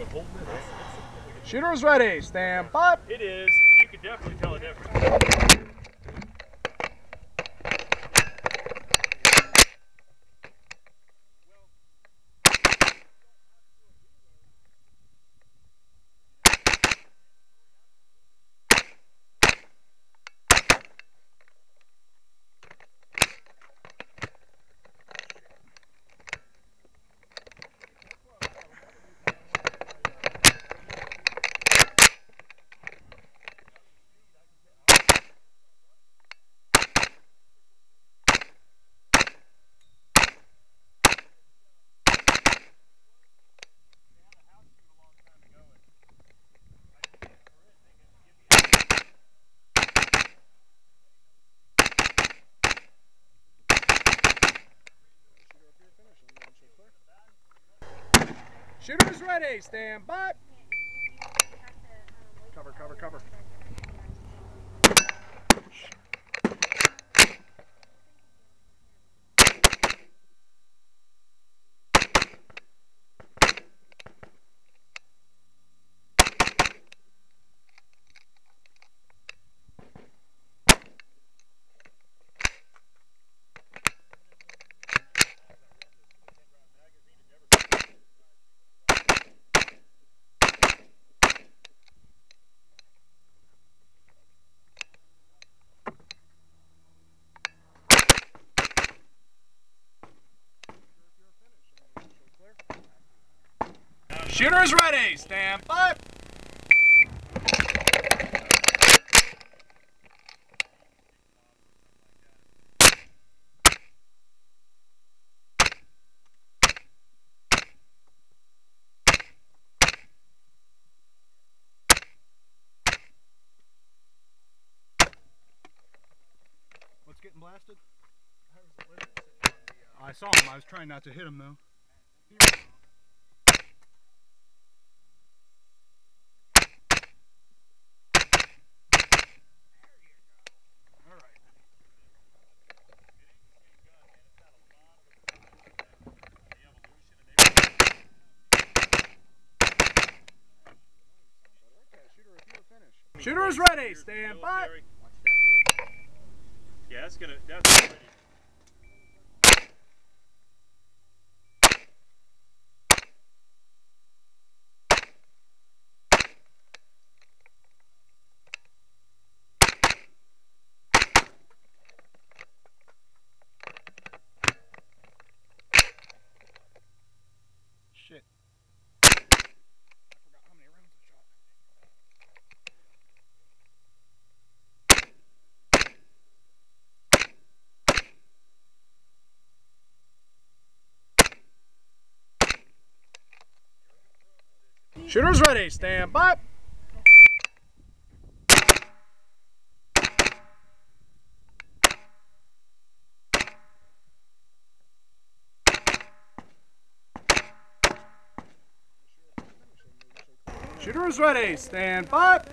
it's, it's, Shooter's ready. Stand by. it is. You can definitely tell a difference. Shooter's ready. Stand by. Shooter's ready. Stand by. What's getting blasted? I saw him. I was trying not to hit him though. Shooter's ready. Stand by. Yeah, that's gonna. That's Shooter's ready. Stand by. Shooter's ready. Stand by.